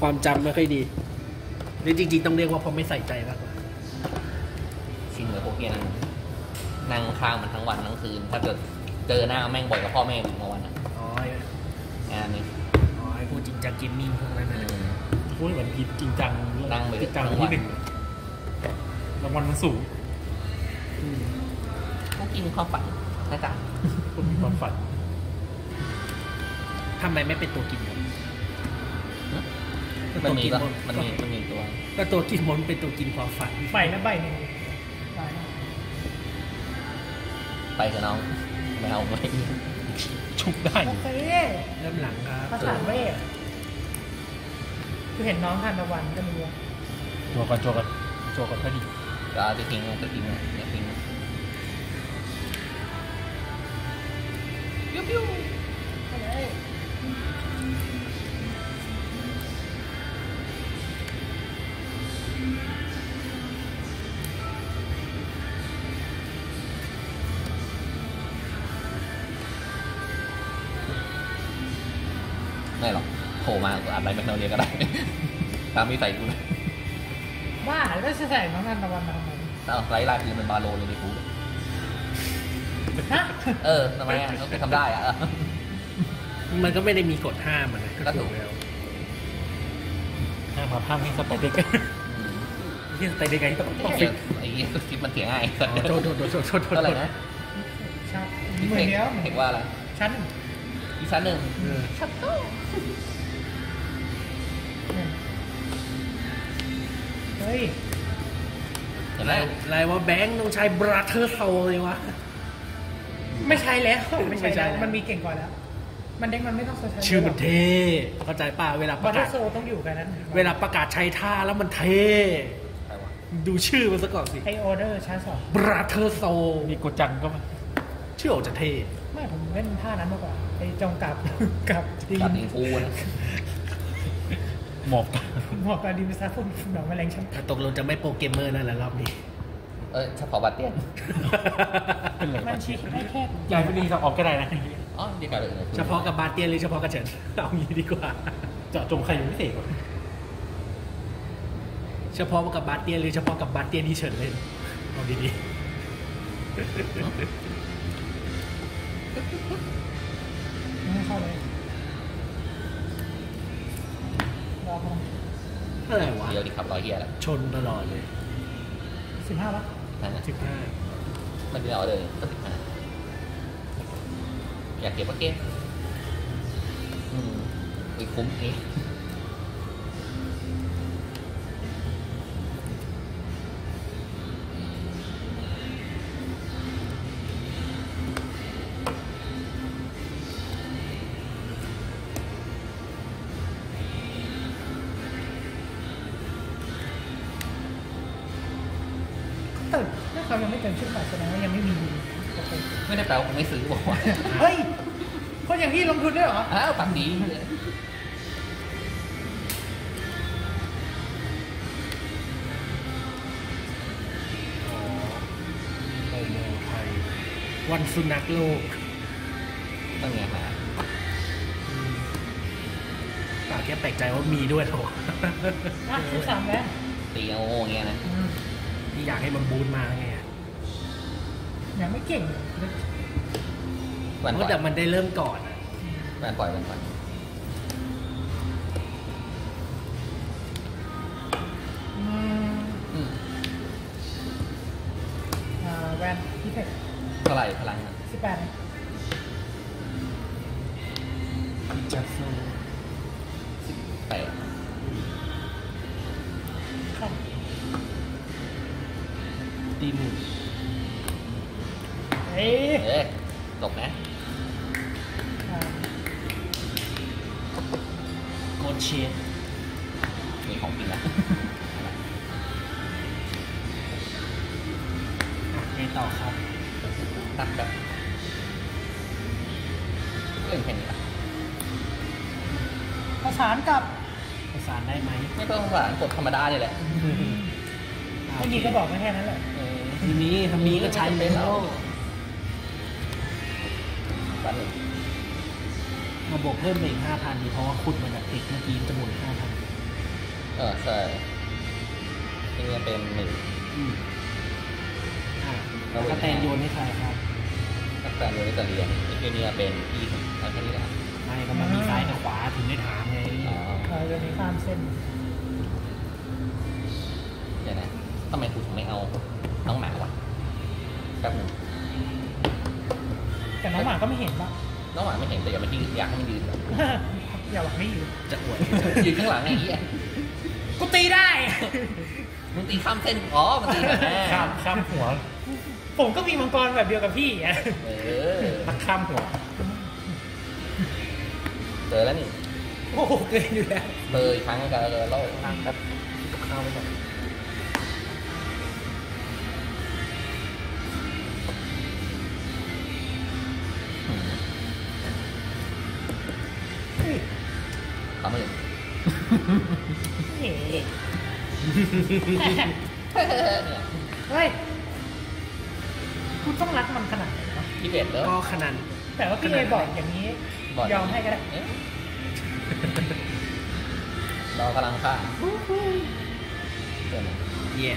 ความจำไม่ค่อยดีหรือจริง ๆ ต้องเรียกว่าเพราะไม่ใส่ใจมากกว่าชินกับพวกเนี้ยนั่งนั่งข้างมันทั้งวันทั้งคืน ถ้าเกิดเจอหน้าแม่งบ่อยกับพ่อแม่ผมเมื่อวันอะอ๋องานนี้อ๋อไอ้พวกจริงจังเกมมิ่งพวกนั้นอืนะม พูดเหมือนผิดจริงจังนั่งไปจริงจังทั้งวันที่หนึ่งรางวัลมันสูงอืมพวกกินความฝันนะจ๊ะคนมีความฝันทำไมไม่เป็นตัวกินมน มันมีตัวปะกินมันมีมันมีตัวก็ตัวกินมนเป็นตัวกินความฝันใบนะใบหนึ่งใบนะไปเถอะน้องไม่เอาไม่ชุบได้โอเคเริ่มหลังครับภาษาเวทคือเห็นน้องทานตะวันก็มีว่าตัวกันตัวกันตัวกันก็ดีก็เอาไปทิ้งก็ทิ้งอะอย่าทิ้งปิ้วปิ้วอะไร ไม่หรอกโผล่มากูอัดอะไรแมกโนเลียก็ได้ ตามมีใส่กูนะว่าแล้วจะใส่น้องทานตะวันมาทำไมถ้าเอาไล่ไล่คือมันบาโลเลยในกูฮะเออทำไมอะเขาทำได้อะมันก็ไม่ได้มีกฎห้ามอะนะก็ถูกแล้วห้ามมาพังให้สเปเด็กอืมที่ไปได้ไงต้องต้องไอ้ฟิกไอ้คลิปมันเถียงง่ายอ๋อโทษโทษโทษโทษโทษโทษเท่าไหร่นะใช่เหมือนเดียวเห็นว่าอะไรชั้นอีกชั้นหนึ่งเออชัตโต้ เฮ้ยเห็นไหมอะไรวะแบงค์ต้องใช้บราเธอร์โซเลยวะ ไม่ใช่แล้ว ไม่ใช่ไม่ใช่แล้วแล้ว มันมีเก่งกว่าแล้ว มันเด้งมันไม่ต้องใช้ชื่อมันเท่เข้าใจป่ะเวลาปบัตระเตอกาศร์โซต้องอยู่กันนั้นเวลาประกาศใช้ท่าแล้วมันเท่ ใครวะดูชื่อมันซะก่อนสิไอออเดอร์ชั้นสองบราเธอร์โซมีโกจังก็มาชื่อออกจะเท่ไม่ผมเล่นท่านั้นมากกว่า ไอจงกับกับดีกับดิงฟูนะหมอบกันเหมาะกับดีมิซาฟุนหนองแมลงชั้นแต่ตกลงจะไม่โปรเกมเมอร์นั่นแหละรอบนี้ เอ้ยเฉพาะบัตเตียนเป็นไรมันชี้ได้แค่ยายไม่ดีจะออกก็ได้นะอ๋อเดียวกันเลยเฉพาะกับบาสเตียนหรือเฉพาะกับเฉินเอางี้ดีกว่าเจาะจงใครอยู่ไม่เสกวะเฉพาะกับบาสเตียนหรือเฉพาะกับบาสเตียนที่เฉินเล่นเอาดีไอะไรวะเดียวดิครับรอยเฮียแล้วชนตลอดเลยสิบห้าปะนั่นนะสิบห้ามันไม่เอาเลยก็สิบห้าอยากเก็บก็เก็บอืมอุ้ยคุ้มนี่ตื่น เขายังไม่เติมชื่อบัตรแสดงว่ายังไม่มีโอเคไม่ได้แปลว่าผมไม่ซื้อบอกว่าเฮ้ยคนอย่างพี่ลงทุนด้วยเหรออ้าวตังค์ดีโอโมไทยวันสุนัขโลกต้องไงมาปากแค่แปลกใจว่ามีด้วยเหรออะสิบสามแล้วตีโง่อย่างเงี้ยนะอืมที่อยากให้มันบูนมาไงอะ ยังไม่เก่งเลยวันเพปล่อราะยแต่มันได้เริ่มก่อนอะวันปล่อยวันปล่อยอืมอืมอ่าแวนพิเศษเท่าไหร่พลังอะสิบแปดจัดโซสิบแปด เฮ้ยเอ้ยตกนะอ่าโกดเชียร์มีของจริงนะอะไงต่อครับตักแบบเล่นแค่นี้ละประสานกับประสานได้ไหมไม่ต้องสารกดธรรมดาเนี่ยแหละไม่มีก็บอกไม่แค่นั้นแหละเออทีนี้ทำนี้ก็ใช้ไปแล้ว ปัดหนึ่งมาบวกเพิ่มไปอีกห้าพันเพราะว่าขุดมาจากติกเมื่อกี้จะหมุนห้าพันอเออใช่ที่นี่เป็นหนึ่งอืมอะแล้วก็แตนโยนให้ใครครับตักแต่โดยจะเรียนไอ้ที่นี่เป็นอีกแล้วแค่นี้แหละไม่ก็มันมีซ้ายกับขวาถึงได้ถามไงอ๋อเราจะมีข้ามเส้นเดี๋ยวนะทำไมคุณถึงไม่เอาน้องหมาวะแป๊บหนึงแต่ น้องหมาก็ไม่เห็นปะน้องหมาไม่เห็นแต่อยากมันยืนอยากให้มันยืนแบบอย่าหวังไม่อยู่จะอวดยืนข้างหลังไอ้เหี้ยกูตีได้มึงตีข้ามเส้นอ๋อมันตีแบบแม่ข้ามข้ามหัว ผมก็มีมังกรแบบเดียวกับพี่อะเออนักข้ามหัวเจอแล้วนี่โอ้โหเกินอยู่แล้วเจออีกครั้งก็เออเล่าตั้งครับกับข้าวไว้ก่อน เฮ้ยคุณต้องรักมันขนาดไหนวะยี่สิบเอ็ดแล้วก็ขนาดแต่ว่าพี่เอบอกอย่างนี้บอกยอมให้ก็ได้เอ๊ะเรากำลังฆ่าเดี๋ยวนะเย่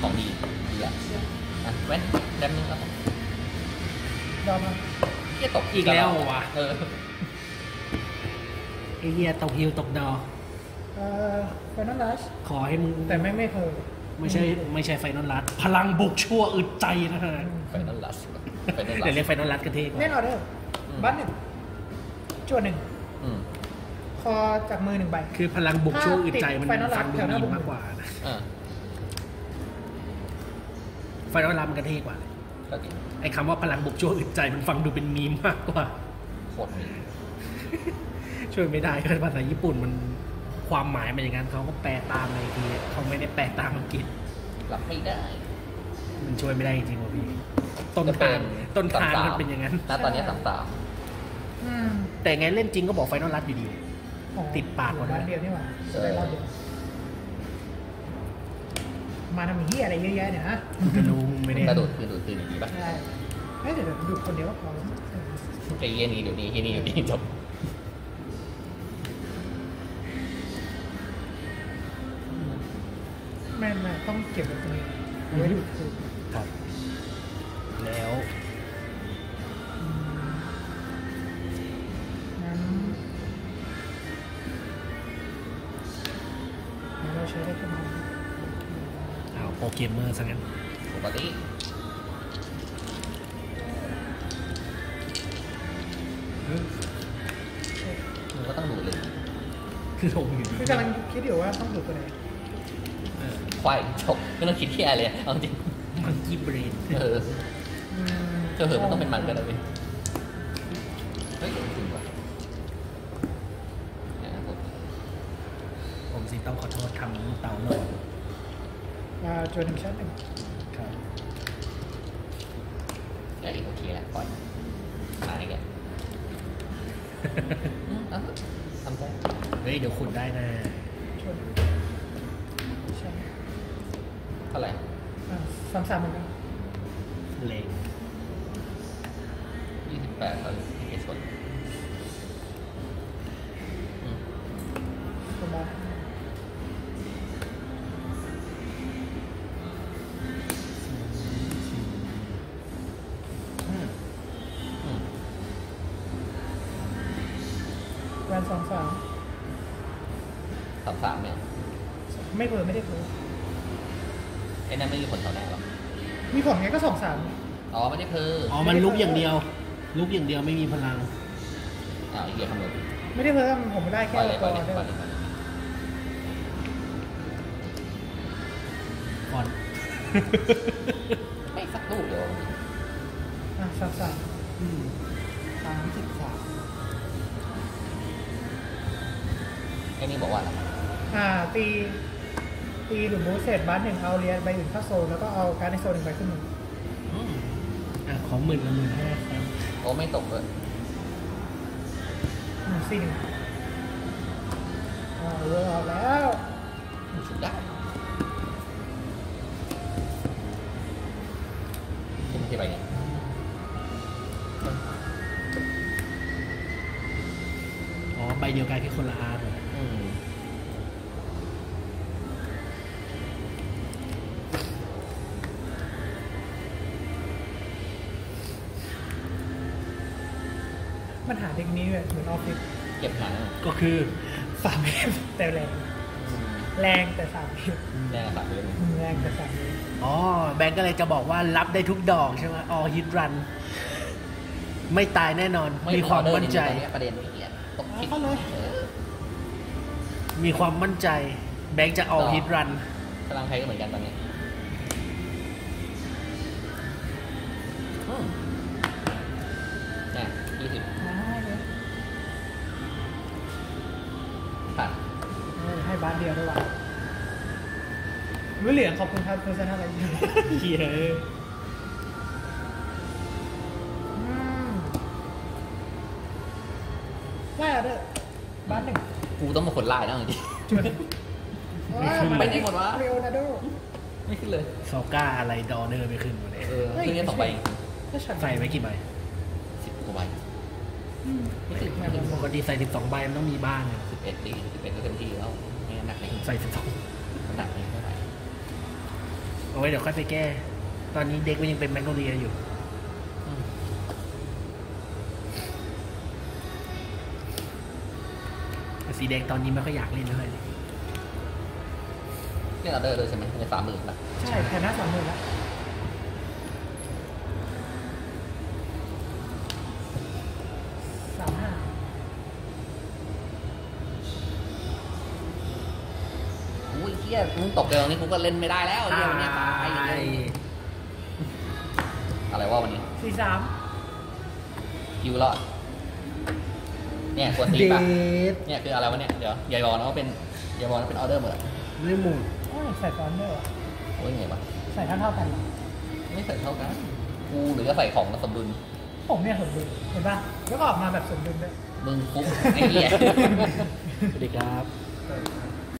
ของดีดีแหละอะแว่นแดมนึงครับผมยอมมันเหี้ยตกอีกแล้ววะเออไอเฮียตกฮิวตกดอ เอ่อไฟนอลลัชขอให้มึงแต่ไม่ไม่เคย ไม่ใช่ไม่ใช่ไฟนอลลัดพลังบุกชั่วอึดใจนะฮะไฟนอลลัสไฟนอลลัเดี๋ยวสเรียกไฟนอลลัดกันเท่กว่าเล่นออเดอร์อืมบัตหนึ่งจวดหนึ่งอืมคอจากมือหนึ่งใบ คือพลังบุกชั่วอึดใจมันถ้าติด Final ฟังดู Rush แถวหน้าดีบุกมากกว่านะอ่าไฟนอลลัดมันกันเท่กว่าก็จริงไอ้คำว่าพลังบุกชั่วอึดใจมันฟังดูเป็นมีมมากกว่าโคตรมีช่วยไม่ได้ก็ภาษาญี่ปุ่นมัน ความหมายมันอย่างนั้นเขาก็แปลตามในทีเขาไม่ได้แปลตามอังกฤษรับไม่ได้ มันช่วยไม่ได้จริงๆว่ะพี่ ต้นทางต้นทางมันเป็นอย่างนั้นณตอนนี้สามสามอืมแต่ไงเล่นจริงก็บอกไฟนอลลัดอยู่ดีอ๋อติดปากหมดเลยร้านเดียวนี่หว่าได้รอบเดียวมาทำเหี้ยอะไรเยอะแยะเนี่ยฮะจะรู้ไม่ได้กระโดดคืนดูดคืนอย่างนี้ป่ะใช่เฮ้ยเดี๋ยวดูคนเดียวก็พอไอ้เหี้ยนี้เดี๋ยวนี้ที่นี่เดี๋ยวนี้จบ ต้องเก็บไว้ตรงนี้เอาไว้ดูคือครับ แล้วอืมงั้นงั้นเราใช้ได้แค่นี้เอาโปรเกมเมอร์ซะงั้นปกติมึงก็ต้องดูเลย คือลงอยู่ดีคือกำลังคิดอยู่ว่าต้องดูตัวไหนเออ ควายจบไม่ต้องคิดที่อะไรเลยเอาจริง monkey brain เอออืมเธอเถอะมันต้องเป็นมันก็ได้เว้ยเฮ้ยจริงว่ะเนี่ยนะผมผมสิต้องขอโทษทำเตาหน่อยอ่าจวนหนึ่งชั้นหนึ่งครับเอ้ยโอเคแหละปล่อยมาให้แกอืมเอาเถอะทำใจเฮ้ยเดี๋ยวขุดได้นะ ท่าไหร่อ่าสามสามเหมือนกันเลงยี่สิบแปดตอนเอชนอืมประมาณอืมอืมแวนสองสามสามสามเนี่ยไม่เพิ่มไม่ได้เพิ่มไผลไงก็สองสามอ๋อไม่ได้เพิ่มอ๋อ มันลุกอย่างเดียว ลุกอย่างเดียวไม่มีพลังอ้าวไอ้เหี้ยคำนวณไม่ได้เพิ่มผมได้ปแค่ล่อยเลยปตัล่วอยเลยเดียวปล่อยเลยปล่อยเลยก่อน ไม่สักลูกเดียวอะสามสามอืมสามสิบสามไอ้นี่บอกว่าอะไรอ่าตี ตีหรือมูเสร็จบัสหนึ่งเอาเรียนใบอื่นเข้าโซนแล้วก็เอาการดในโซนหนึ่งใบขึ้นมืออืมอะของหมื่นละหมื่นห้าครับโอ้ไม่ตกเลยหนึ่งสี่หนึ่งอ่า work ออกแล้วชุดได้ขึ้นที่ไปเนี่ยอ๋อใบเดียวกันแค่คนละ art เหรออืม นหาเด็กนี้เลยเหมือนออฟฟิศเก็บหนังก็คือสามเมตรแต่แรง แรงแต่สามเมตรแน่สามเดือนแรงแต่สามเมตรอ๋อแบงก์ก็เลยจะบอกว่ารับได้ทุกดอกใช่ไหมออฮิตรัน ไม่ตายแน่นอน มีความมั่นใจตอนนี้ประเด็นไม่เกียดตกคิดเข้าเลยเออมีความมั่นใจ แบงก์จะออฮิตรันพลังไทยก็เหมือนกันตอนนี้ ให้บาสเดียวด้วยว่ะมือเหลืองขอบคุณครับคุณสนาอะไรอยู่เฮียเอ้ยอืมไล่เอาเด้อบ้านหนึ่งกูต้องมาขนไล่นะจริงจุดไปไหนหมดวะเรโอนาร์โดๆไม่ขึ้นเลยซอก้าอะไรดอเนอร์ไม่ขึ้นหมดเลยเออขึ้นแค่สองใบถ้าฉันใส่ไว้กี่ใบสิบกว่าใบอืมไม่ ติดแม่เลยปกติใส่สิบสองใบมันต้องมีบ้างอะสิบเอ็ดตีสิบเอ็ดก็เต็มที่แล้วไม่งั้นหนักเลยใส่สิบสองหนักเลยไม่ไหวเอาไว้เดี๋ยวค่อยไปแก้ ตอนนี้เด็กมันยังเป็นแมกโนเลียอยู่อืมแต่สีแดงตอนนี้ไม่ค่อยอยากเล่นเท่าไหร่เล่นออเดอร์เลยใช่ไหมในสามหมื่นนะใช่แค่หน้าสามหมื่นแล้วสามห้า อุ้ย เฮียมึงตกเกินนี้กูก็เล่นไม่ได้แล้วเฮียวันเนี้ยตายอย่างเงี้ยอะไรว่าวันนี้สี่สามคิวรอดเนี่ยควรตีเดป่ะดเนี่ยคืออะไรวะเนี่ยเดี๋ยวอย่าบอกนะว่าเป็นอย่าบอกนะเป็นออเดอร์หมดอะไม่หมดโอ้ยใส่ฟอนต์ด้วยเหรอโอ้ยไงวะใส่เท่าเท่าๆกันเหรอไม่ใส่เท่ากันกูหรือจะใส่ของมาสมดุลผมเนี่ยสมดุลเห็นป่ะแล้วก็ออกมาแบบสมดุลด้วยมึงฟุกไอ้เหี้ยสวัสดีครับเ